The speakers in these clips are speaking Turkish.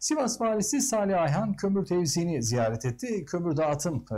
Sivas Valisi Salih Ayhan kömür tevzini ziyaret etti. Kömür dağıtım e,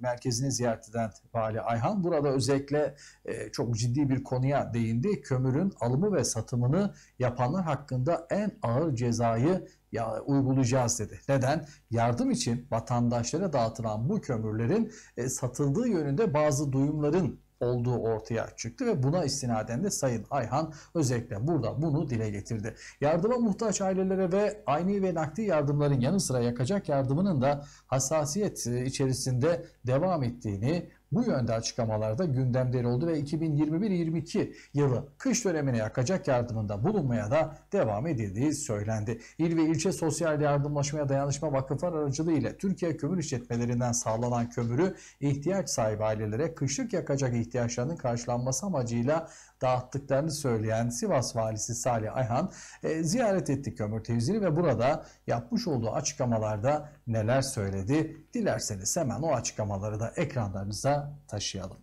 merkezini ziyaret eden Vali Ayhan burada özellikle e, çok ciddi bir konuya değindi. Kömürün alımı ve satımını yapanlar hakkında en ağır cezayı ya uygulayacağız dedi. Neden? Yardım için vatandaşlara dağıtılan bu kömürlerin e, satıldığı yönünde bazı duyumların olduğu ortaya çıktı ve buna istinaden de Sayın Ayhan özellikle burada bunu dile getirdi. Yardıma muhtaç ailelere ve aynı ve nakdi yardımların yanı sıra yakacak yardımının da hassasiyet e, içerisinde devam ettiğini bu yönde açıklamalarda gündemleri oldu ve 2021-22 yılı kış dönemine yakacak yardımında bulunmaya da devam edildiği söylendi. İl ve ilçe sosyal yardımlaşmaya dayanışma vakıflar aracılığı ile Türkiye kömür işletmelerinden sağlanan kömürü ihtiyaç sahibi ailelere kışlık yakacak ihtiyaçlarının karşılanması amacıyla dağıttıklarını söyleyen Sivas Valisi Salih Ayhan e, ziyaret etti kömür tevzini ve burada yapmış olduğu açıklamalarda neler söyledi. Dilerseniz hemen o açıklamaları da ekranlarınıza taşıyalım.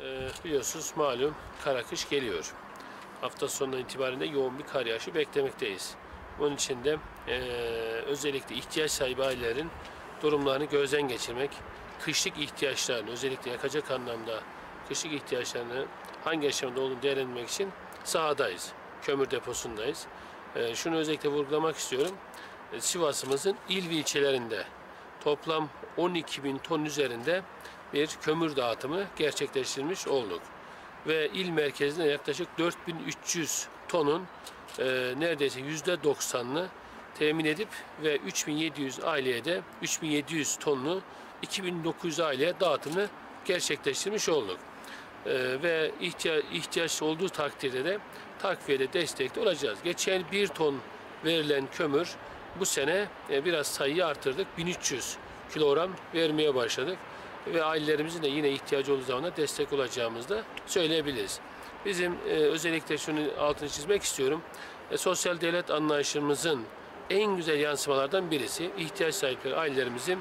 Ee, biliyorsunuz malum kara kış geliyor. Hafta sonundan itibaren de yoğun bir kar yağışı beklemekteyiz. Bunun için de eee, özellikle ihtiyaç sahibi ailelerin durumlarını gözden geçirmek, kışlık ihtiyaçlarını özellikle yakacak anlamda kışlık ihtiyaçlarını hangi aşamada olduğunu değerlendirmek için sahadayız. Kömür deposundayız. Eee, şunu özellikle vurgulamak istiyorum. E, Sivas'ımızın il ve ilçelerinde toplam 12 bin ton üzerinde bir kömür dağıtımı gerçekleştirmiş olduk. Ve il merkezine yaklaşık 4300 tonun e, neredeyse %90'ını temin edip ve 3700 aileye de 3700 tonlu 2900 aileye dağıtımını gerçekleştirmiş olduk. E, ve ihtiyaç, ihtiyaç olduğu takdirde de takviyede destekli olacağız. Geçen bir ton verilen kömür bu sene e, biraz sayıyı artırdık. 1300 kilogram vermeye başladık. Ve ailelerimizin de yine ihtiyacı olduğu zaman destek olacağımızı da söyleyebiliriz. Bizim e, özellikle şunu altını çizmek istiyorum. E, sosyal devlet anlayışımızın en güzel yansımalardan birisi ihtiyaç sahipleri ailelerimizin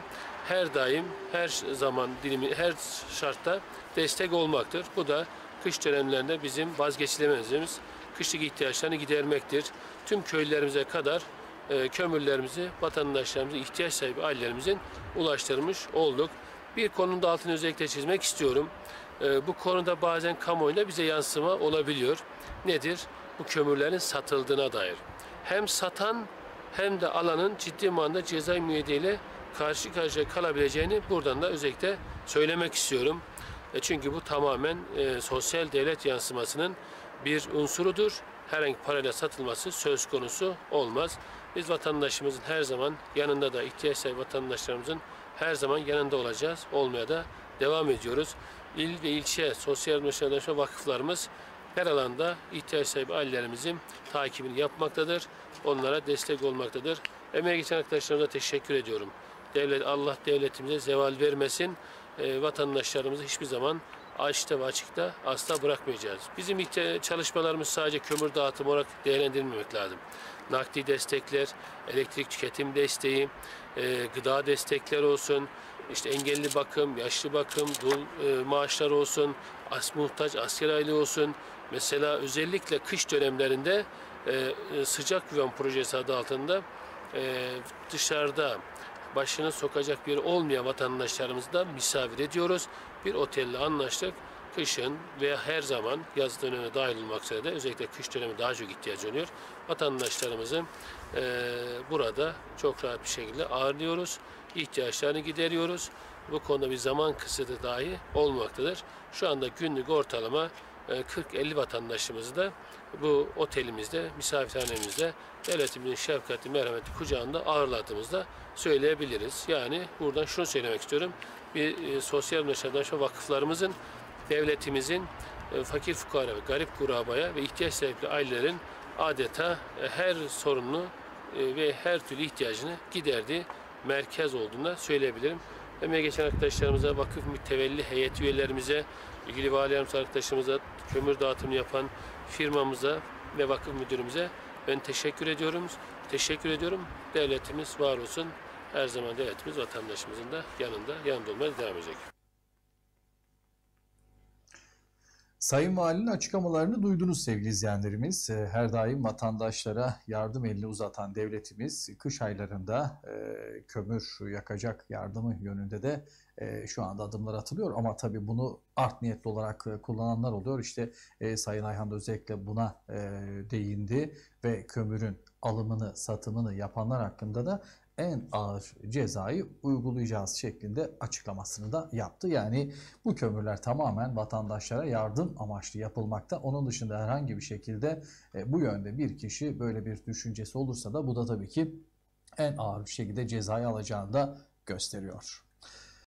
her daim, her zaman dilimi, her şartta destek olmaktır. Bu da kış dönemlerinde bizim vazgeçilemezimiz kışlık ihtiyaçlarını gidermektir. Tüm köylerimize kadar e, kömürlerimizi vatandaşlarımıza ihtiyaç sahibi ailelerimizin ulaştırmış olduk. Bir konunun da altını özellikle çizmek istiyorum. E, bu konuda bazen kamuoyunda bize yansıma olabiliyor. Nedir? Bu kömürlerin satıldığına dair. Hem satan hem de alanın ciddi manada ceza müeyyideyle karşı karşıya kalabileceğini buradan da özellikle söylemek istiyorum. E, çünkü bu tamamen sosyal devlet yansımasının bir unsurudur. Herhangi parayla satılması söz konusu olmaz. Biz vatandaşımızın her zaman yanında da ihtiyaç sahibi vatandaşlarımızın her zaman yanında olacağız. Olmaya da devam ediyoruz. İl ve ilçe sosyal yardımlaşma vakıflarımız her alanda ihtiyaç sahibi ailelerimizin takibini yapmaktadır. Onlara destek olmaktadır. Emeğe geçen arkadaşlarımıza teşekkür ediyorum. Devlet, Allah devletimize zeval vermesin. E, vatandaşlarımızı hiçbir zaman açta ve açıkta asla bırakmayacağız. Bizim çalışmalarımız sadece kömür dağıtımı olarak değerlendirilmemek lazım. Nakdi destekler, elektrik tüketim desteği, e, gıda destekler olsun, işte engelli bakım, yaşlı bakım, dul e, maaşlar olsun, as muhtaç asker aile olsun. Mesela özellikle kış dönemlerinde e, e, sıcak güven projesi adı altında e, dışarıda başını sokacak bir olmayan vatandaşlarımızı da misafir ediyoruz. Bir otelle anlaştık. Kışın veya her zaman yaz dönemine dahil olmak üzere de özellikle kış dönemi daha çok ihtiyacı oluyor. Vatandaşlarımızı eee, burada çok rahat bir şekilde ağırlıyoruz. İhtiyaçlarını gideriyoruz. Bu konuda bir zaman kısıtı dahi olmaktadır. Şu anda günlük ortalama e, 40-50 vatandaşımızı da bu otelimizde, misafirhanemizde devletimizin şefkatli, merhameti kucağında ağırladığımızda söyleyebiliriz. Yani buradan şunu söylemek istiyorum. Bir e, sosyal meşrulaşma vakıflarımızın, devletimizin e, fakir fukara ve garip kurabaya ve ihtiyaç sahipli ailelerin adeta e, her sorununu e, ve her türlü ihtiyacını giderdiği merkez olduğunu söyleyebilirim. Emeğe geçen arkadaşlarımıza, vakıf mütevelli heyet üyelerimize, ilgili vali yardımcısı arkadaşlarımıza, kömür dağıtımı yapan firmamıza ve vakıf müdürümüze ben teşekkür ediyorum. Teşekkür ediyorum. Devletimiz var olsun. Her zaman devletimiz vatandaşımızın da yanında, yanında olmaya devam edecek. Sayın Valinin açıklamalarını duydunuz sevgili izleyenlerimiz. Ee, Her daim vatandaşlara yardım elini uzatan devletimiz kış aylarında e, kömür yakacak yardımı yönünde de e, şu anda adımlar atılıyor. Ama tabii bunu art niyetli olarak e, kullananlar oluyor. İşte Sayın Ayhan da özellikle buna değindi ve kömürün alımını, satımını yapanlar hakkında da en ağır cezayı uygulayacağız şeklinde açıklamasını da yaptı. Yani bu kömürler tamamen vatandaşlara yardım amaçlı yapılmakta. Onun dışında herhangi bir şekilde e, bu yönde bir kişi böyle bir düşüncesi olursa da bu da tabii ki en ağır bir şekilde cezayı alacağını da gösteriyor.